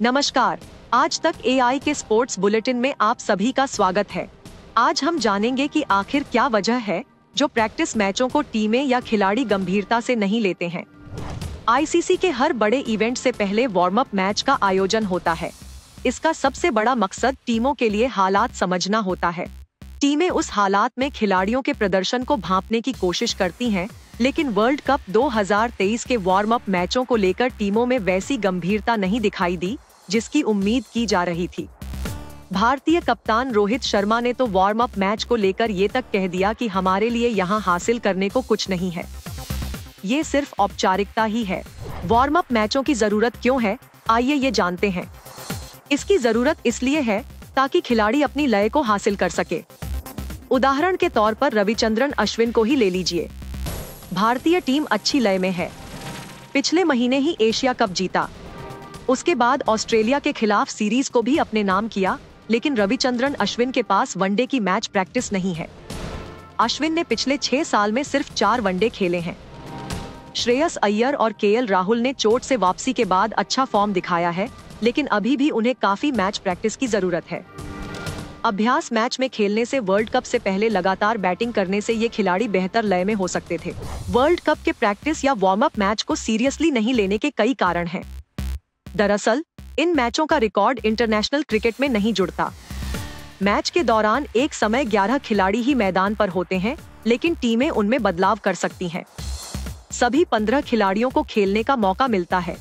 नमस्कार। आज तक एआई के स्पोर्ट्स बुलेटिन में आप सभी का स्वागत है। आज हम जानेंगे कि आखिर क्या वजह है, जो प्रैक्टिस मैचों को टीमें या खिलाड़ी गंभीरता से नहीं लेते हैं। आईसीसी के हर बड़े इवेंट से पहले वार्म अप मैच का आयोजन होता है। इसका सबसे बड़ा मकसद टीमों के लिए हालात समझना होता है। टीमें उस हालात में खिलाड़ियों के प्रदर्शन को भांपने की कोशिश करती हैं, लेकिन वर्ल्ड कप 2023 के वार्म अप मैचों को लेकर टीमों में वैसी गंभीरता नहीं दिखाई दी जिसकी उम्मीद की जा रही थी। भारतीय कप्तान रोहित शर्मा ने तो वार्म अप मैच को लेकर ये तक कह दिया कि हमारे लिए यहाँ हासिल करने को कुछ नहीं है। ये सिर्फ़ औपचारिकता ही है। वार्म अप मैचों की ज़रूरत क्यों है? आइए ये जानते हैं। इसकी ज़रूरत इसलिए है ताकि खिलाड़ी अपनी लय को हासिल कर सके। उदाहरण के तौर पर रविचंद्रन अश्विन को ही ले लीजिए। भारतीय टीम अच्छी लय में है। पिछले महीने ही एशिया कप जीता। उसके बाद ऑस्ट्रेलिया के खिलाफ सीरीज़ को भी अपने नाम किया, लेकिन रविचंद्रन अश्विन के पास वनडे की मैच प्रैक्टिस नहीं है। अश्विन ने पिछले छह साल में सिर्फ़ चार वनडे खेले हैं। श्रेयस अय्यर और के राहुल ने चोट से वापसी के बाद अच्छा फॉर्म दिखाया है, लेकिन अभी भी उन्हें काफ़ी मैच प्रैक्टिस की ज़रूरत है। अभ्यास मैच में खेलने से वर्ल्ड कप से पहले लगातार बैटिंग करने से ये खिलाड़ी बेहतर लय में हो सकते थे वर्ल्ड कप के प्रैक्टिस या वार्म अप मैच को सीरियसली नहीं लेने के कई कारण हैं। दरअसल, इन मैचों का रिकॉर्ड इंटरनेशनल क्रिकेट में नहीं जुड़ता मैच के दौरान एक समय 11 खिलाड़ी ही मैदान पर होते हैं, लेकिन टीमें उनमें बदलाव कर सकती हैं। सभी 15 खिलाड़ियों को खेलने का मौका मिलता है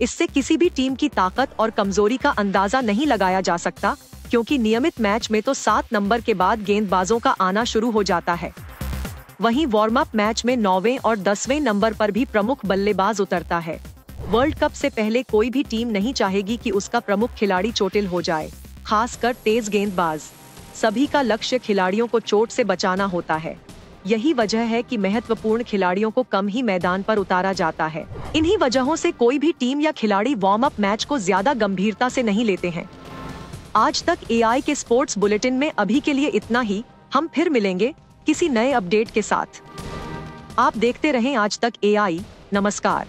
इससे किसी भी टीम की ताकत और कमज़ोरी का अंदाज़ा नहीं लगाया जा सकता क्योंकि नियमित मैच में तो सात नंबर के बाद गेंदबाजों का आना शुरू हो जाता है। वहीं वार्म अप मैच में नौवे और दसवें नंबर पर भी प्रमुख बल्लेबाज उतरता है। वर्ल्ड कप से पहले कोई भी टीम नहीं चाहेगी कि उसका प्रमुख खिलाड़ी चोटिल हो जाए, खासकर तेज गेंदबाज। सभी का लक्ष्य खिलाड़ियों को चोट से बचाना होता है। यही वजह है कि महत्वपूर्ण खिलाड़ियों को कम ही मैदान पर उतारा जाता है। इन्हीं वजहों से कोई भी टीम या खिलाड़ी वार्म अप मैच को ज़्यादा गंभीरता से नहीं लेते हैं। आज तक एआई के स्पोर्ट्स बुलेटिन में अभी के लिए इतना ही। हम फिर मिलेंगे किसी नए अपडेट के साथ। आप देखते रहें आज तक एआई नमस्कार।